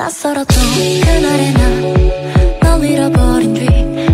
낯설어도 그날의 나널 잃어버린 뒤.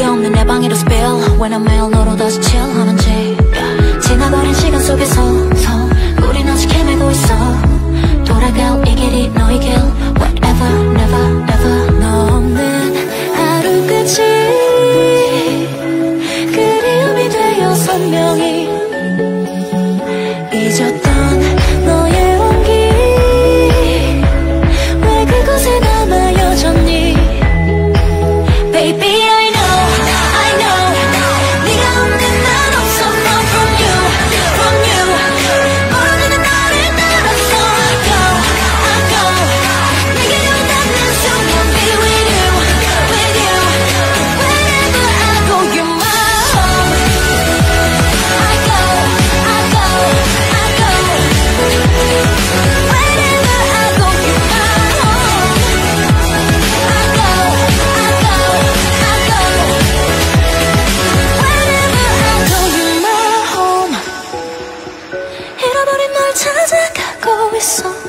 밖에 없는 내 방에도 spill. When I'm ill 너로 다시 chill. 하는 지 지나버린 시간 속에서. 있어.